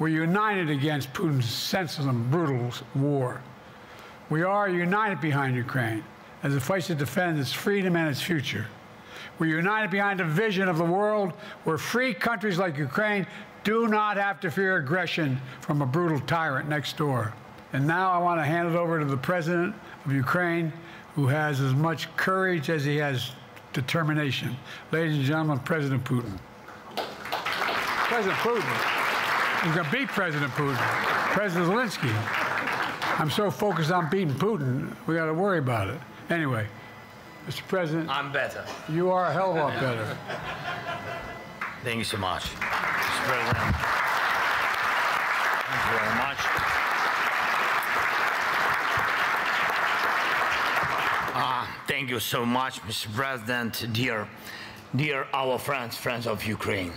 We're united against Putin's senseless and brutal war. We are united behind Ukraine as it fights to defend its freedom and its future. We're united behind a vision of the world where free countries like Ukraine do not have to fear aggression from a brutal tyrant next door. And now I want to hand it over to the President of Ukraine, who has as much courage as he has determination. Ladies and gentlemen, President Putin. President Putin. He's going to beat President Putin. President Zelensky. I'm so focused on beating Putin, we got to worry about it. Anyway, Mr. President. I'm better. You are a hell of a lot better. Thank you so much, Mr. President. Thank you very much. Uh, thank you so much, Mr. President, dear, dear our friends, friends of Ukraine.